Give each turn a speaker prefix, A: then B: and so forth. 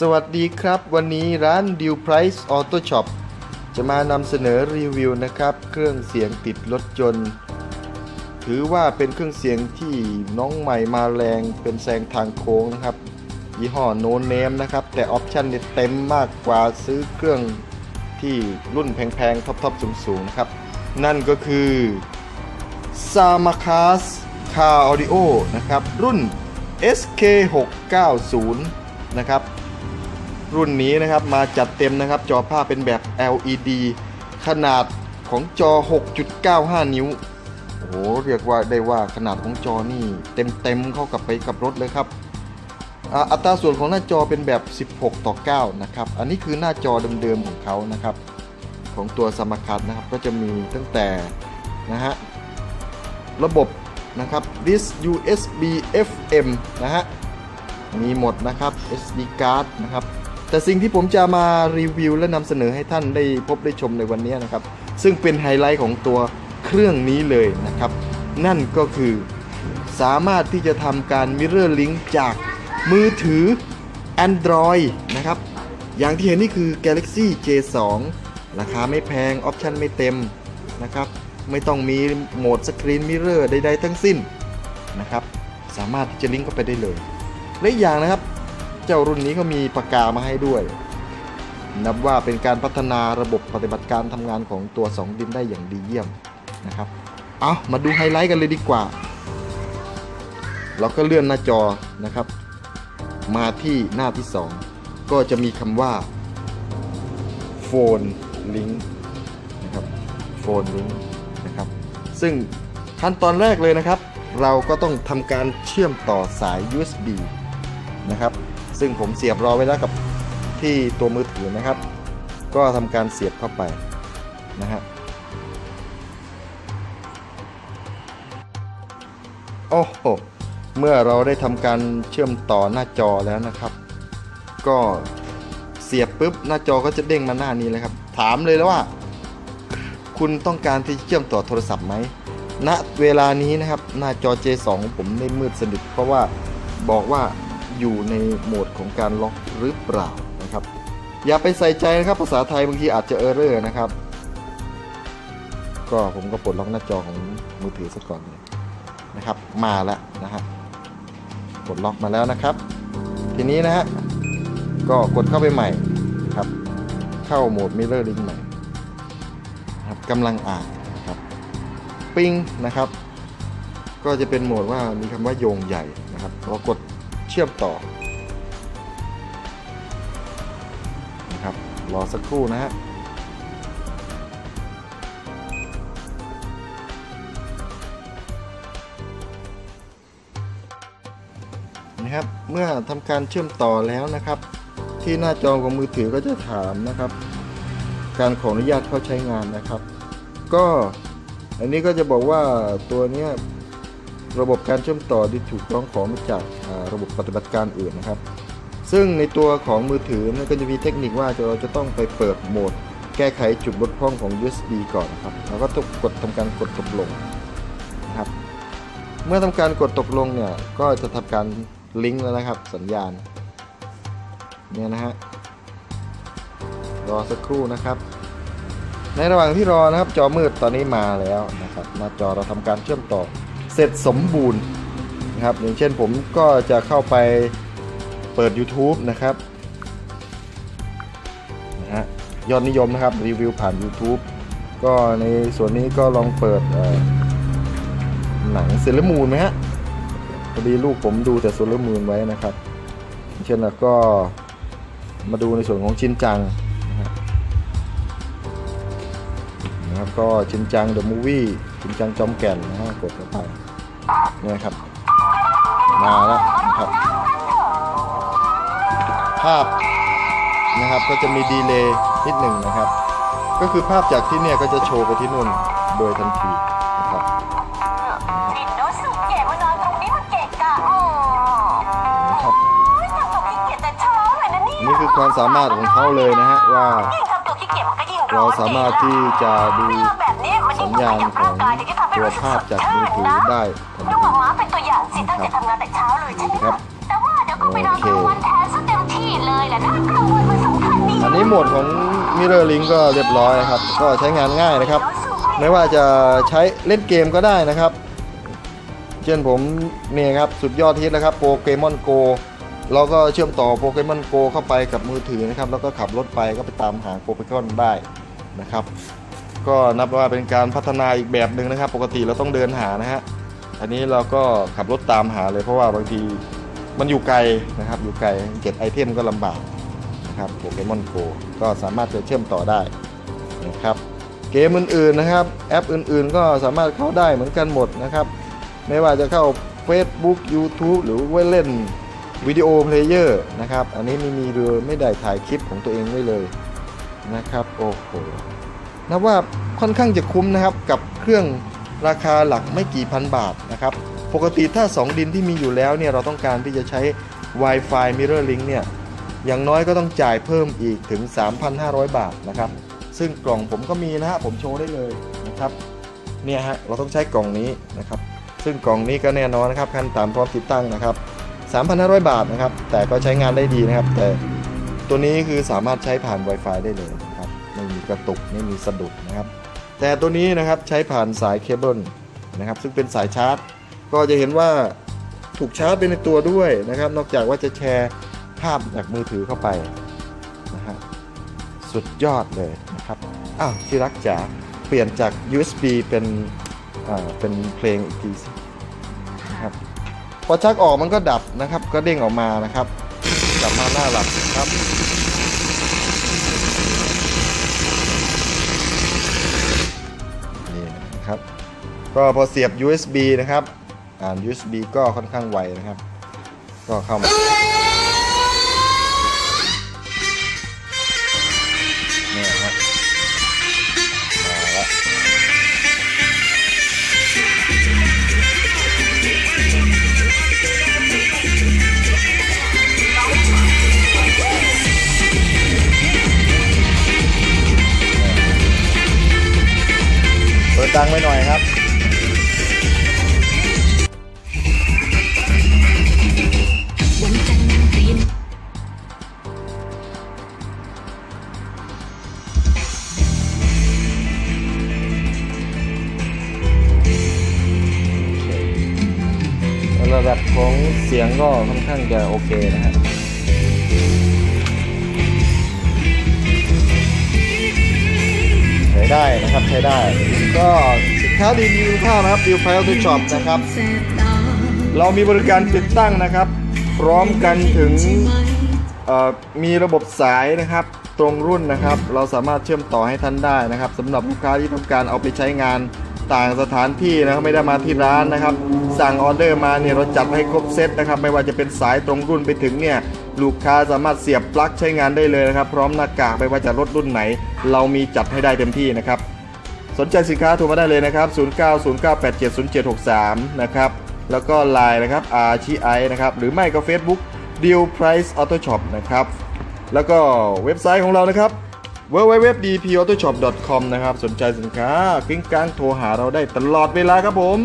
A: สวัสดีครับ วันนี้ร้าน Deal Price Auto Shop จะมานำเสนอรีวิวนะครับ เครื่องเสียงติดรถยนต์ ถือว่าเป็นเครื่องเสียงที่น้องใหม่มาแรงเป็นแซงทางโค้งนะครับ ยี่ห้อโนเนมนะครับ แต่ออปชันเนี่ยเต็มมากกว่าซื้อเครื่องที่รุ่นแพงๆท็อปๆสูงๆนะครับ นั่นก็คือ s a m a c a s Car Audio นะครับ รุ่น SK690 นะครับ รุ่นนี้นะครับมาจัดเต็มนะครับ จอภาพเป็นแบบ LED ขนาดของจอ 6.95 นิ้ว โอ้โห เรียกว่าได้ว่าขนาดของจอนี่เต็มๆเข้ากับไปกับรถเลยครับ อัตราส่วนของหน้าจอเป็นแบบ 16 ต่อ 9 นะครับ อันนี้คือหน้าจอเดิมๆของเขานะครับ ของตัวสมคัตนะครับก็จะมีตั้งแต่นะฮะระบบนะครับ disk USB FM นะฮะมีหมดนะครับ SD card นะครับ แต่สิ่งที่ผมจะมารีวิวและนำเสนอให้ท่านได้พบได้ชมในวันนี้นะครับ ซึ่งเป็นไฮไลท์ของตัวเครื่องนี้เลยนะครับ นั่นก็คือสามารถที่จะทำการ Mirror Link จากมือถือ Android นะครับ อย่างที่เห็นนี่คือ Galaxy J2 ราคาไม่แพง ออปชันให้เต็มนะครับ ไม่ต้องมีโหมด screen mirror ใดๆทั้งสิ้นนะครับ สามารถที่จะลิงก์เข้าไปได้เลย และอีกอย่างนะครับ เจ้ารุ่นนี้ก็มีปากกามาให้ด้วย นับว่าเป็นการพัฒนาระบบปฏิบัติการทำงานของตัว 2 DIN ได้อย่างดีเยี่ยมนะครับ เรามาดูไฮไลท์กันเลยดีกว่า เราก็เลื่อนหน้าจอนะครับ มาที่หน้าที่ 2 ก็จะมีคำว่า Phone Link นะครับ Phone Link นะครับ ซึ่งขั้นตอนแรกเลยนะครับ เราก็ต้องทำการเชื่อมต่อสาย USB นะครับ ซึ่งผมเสียบรอไว้แล้วกับที่ตัวมือถือนะครับ ก็ทำการเสียบเข้าไปนะฮะโอ้โหเมื่อเราได้ทำการเชื่อมต่อหน้าจอแล้วนะครับ ก็เสียบปุ๊บหน้าจอก็จะเด้งมาหน้านี้เลยครับ ถามเลยแล้วว่า คุณต้องการที่เชื่อมต่อโทรศัพท์ไหมณเวลานี้นะครับ หน้าจอ J2 ของผมได้มืดสนิทเพราะว่าบอกว่า อยู่ในโหมดของการล็อกหรือเปล่านะครับ อย่าไปใส่ใจนะครับภาษาไทยบางทีอาจจะเออร์เรอร์นะครับ ก็ผมก็ปลดล็อกหน้าจอของมือถือซะก่อนเลยนะครับ มาแล้วนะฮะปลดล็อกมาแล้วนะครับ ทีนี้นะฮะก็กดเข้าไปใหม่ครับ เข้าโหมด Mirror Link ใหม่นะครับกำลังอ่านนะครับปิ้งนะครับ ก็จะเป็นโหมดว่ามีคำว่าโยงใหญ่นะครับเรากด ชื่อมต่อนะครับรอสักครู่นะฮะนะครับเมื่อทำการเชื่อมต่อแล้วนะครับ ที่หน้าจอของมือถือก็จะถามนะครับ การขออนุญาตเข้าใช้งานนะครับ ก็อันนี้ก็จะบอกว่าตัวเนี้ย ระบบการเชื่อมต่อที่ถูกร้องขอมาจากระบบปฏิบัติการอื่นนะครับ ซึ่งในตัวของมือถือนี่ยก็จะมีเทคนิคว่าเราจะต้องไปเปิดโหมด แก้ไขจุดบกพร่องของ USB ก่อนนะครับแล้วก็ต้องกดทำการกดตกลงนะครับ เมื่อทำการกดตกลงเนี่ยก็จะทำการลิงก์แล้วนะครับ สัญญาณเนี่ยนะฮะรอสักครู่นะครับ ในระหว่างที่รอนะครับจอมืดตอนนี้มาแล้วนะครับหน้าจอเราทำการเชื่อมต่อ เสร็จสมบูรณ์นะครับอย่างเช่นผมก็จะเข้าไปเปิด YouTube นะครับนะฮะยอดนิยมนะครับรีวิวผ่าน YouTube ก็ในส่วนนี้ก็ลองเปิดหนังเซเลมูนไหมฮะพอดีลูกผมดูแต่เซเลมูนไว้นะครับ เช่นแล้วก็มาดูในส่วนของชินจังนะครับก็ชินจังเดอะมูวี่ ชินจังจอมแก่นนะฮะกดเข้าไปเนี่ยครับ มาแล้วนะครับ ภาพนะครับก็จะมีดีเลย์นิดหนึ่งนะครับ ก็คือภาพจากที่เนี่ยก็จะโชว์ไปที่นู่นโดยทันทีนะครับ
B: ลินโนสุเกะมานอนตรงนี้มันเกะกะอ๋อ
A: นะครับ
B: ไม่ทำตัวขี้เกียจแต่เช้าเลยนะเนี่ย
A: นี่คือความสามารถของเขาเลยนะฮะว่า
B: ยิ่งทำตัวขี้เกียจมันก็ยิ่ง
A: เราสามารถที่จะดู
B: เรื่องแบบนี้มัน
A: สั
B: ยิ่
A: ญ
B: ง
A: ญาณ
B: ขยับ
A: ขอ
B: ร่างง กายจะทำให้
A: ตัว
B: รู้สึก
A: ภาพจากมือถือได้ทัน
B: ดู
A: ที
B: หมาเป็นตัวอย่างสิตั้งใจทำงานแต่เช้าเลยใช่ไหม
A: ครับ
B: แต่ว่าเดี๋ยวก็ไปนอนกลางวันแทนซะเต็มที่เลยแหละนะ
A: หมดของ Mirror Link ก็เรียบร้อยนะครับ ก็ใช้งานง่ายนะครับ ไม่ว่าจะใช้เล่นเกมก็ได้นะครับ เช่นผมเนี่ยครับสุดยอดฮิตแล้วครับโปเกมอนโกเราก็เชื่อมต่อโปเกมอนโกเข้าไปกับมือถือนะครับ แล้วก็ขับรถไปก็ไปตามหาโปเกมอนได้นะครับ ก็นับว่าเป็นการพัฒนาอีกแบบหนึ่งนะครับ ปกติเราต้องเดินหานะฮะอันนี้เราก็ขับรถตามหาเลยเพราะว่าบางทีมันอยู่ไกลนะครับ อยู่ไกลเก็บไอเทมก็ลำบากนะครับโปเกมอนโกก็สามารถจะเชื่อมต่อได้นะครับเกมอื่นๆนะครับ แอปอื่นๆ ก็สามารถเข้าได้เหมือนกันหมดนะครับ ไม่ว่าจะเข้า Facebook YouTube หรือว่าเล่น video player นะครับ อันนี้ไม่มีเลยไม่ได้ถ่ายคลิปของตัวเองไว้เลยนะครับ โอ้โห นับว่าค่อนข้างจะคุ้มนะครับกับเครื่องราคาหลักไม่กี่พันบาทนะครับ ปกติถ้า 2 DIN ที่มีอยู่แล้วเนี่ยเราต้องการที่จะใช้ Wi-Fi Mirror Link เนี่ยอย่างน้อยก็ต้องจ่ายเพิ่มอีกถึง 3,500 บาทนะครับ ซึ่งกล่องผมก็มีนะฮะผมโชว์ได้เลยนะครับเนี่ยฮะเราต้องใช้กล่องนี้นะครับ ซึ่งกล่องนี้ก็แน่นอนนะครับขั้นต่ำพร้อมติดตั้งนะครับ3,500 บาทนะครับ แต่ก็ใช้งานได้ดีนะครับ แต่ตัวนี้คือสามารถใช้ผ่าน Wi-Fi ได้เลย ไม่มีกระตุกไม่มีสะดุดนะครับ แต่ตัวนี้นะครับใช้ผ่านสายเคเบิลนะครับ ซึ่งเป็นสายชาร์จ ก็จะเห็นว่าถูกชาร์จไปในตัวด้วยนะครับ นอกจากว่าจะแชร์ภาพจากมือถือเข้าไปนะฮะสุดยอดเลยนะครับอ้าวที่รักจ๋าเปลี่ยนจาก USB เป็นอ่าเป็นเพลงอีกทีนะครับพอชักออกมันก็ดับนะครับ ก็เด้งออกมานะครับ กลับมาหน้าหลับครับ นะครับ ก็พอเสียบ USB นะครับ อ่าน USB ก็ค่อนข้างไวนะครับ ก็เข้ามา ดดังไว้หน่อยครับ
C: วันจันทร์นั้นเรียน
A: ระดับของเสียงก็ค่อนข้างจะโอเคนะฮะ ได้นะครับใช้ได้ ก็สินค้าดีมีคุณภานะครับดิวไฟล์ทุกช็อปนะครับ เรามีบริการติดตั้งนะครับ พร้อมกันถึงมีระบบสายนะครับตรงรุ่นนะครับ เราสามารถเชื่อมต่อให้ท่านได้นะครับสำหรับลูกค้าที่ต้องการเอาไปใช้งานต่างสถานที่นะครับไม่ได้มาที่ร้านนะครับ สั่งออเดอร์มาเนี่ยเราจัดให้ครบเซตนะครับ ไม่ว่าจะเป็นสายตรงรุ่นไปถึงเนี่ย ลูกค้าสามารถเสียบปลั๊กใช้งานได้เลยนะครับ พร้อมหน้ากากไม่ว่าจะรถรุ่นไหน เรามีจัดให้ได้เต็มที่นะครับ สนใจสินค้าโทรมาได้เลยนะครับ 0909870763 นะครับ แล้วก็ Line นะครับ r c i นะครับ หรือไม่ก็ Facebook Deal Price Auto Shop นะครับ แล้วก็เว็บไซต์ของเรานะครับ www.dpautoshop.com นะครับ สนใจสินค้ากิ้งกางโทรหาเราได้ตลอดเวลาครับผม